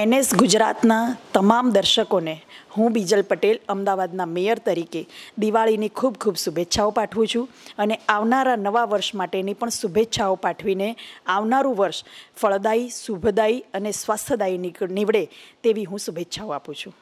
NS ગુજરાતના તમામ દર્શકોને હું બીજલ પટેલ, અમદાવાદના મેયર તરીકે દિવાળીની ખૂબ ખૂબ શુભેચ્છાઓ પાઠવું છું અને આવનારા નવા વર્ષ માટેની પણ શુભેચ્છાઓ પાઠવીને આવનારું વર્ષ ફળદાયી, શુભદાયી અને સ્વાસ્થ્યદાયી નીવડે તેવી હું શુભેચ્છાઓ આપું છું.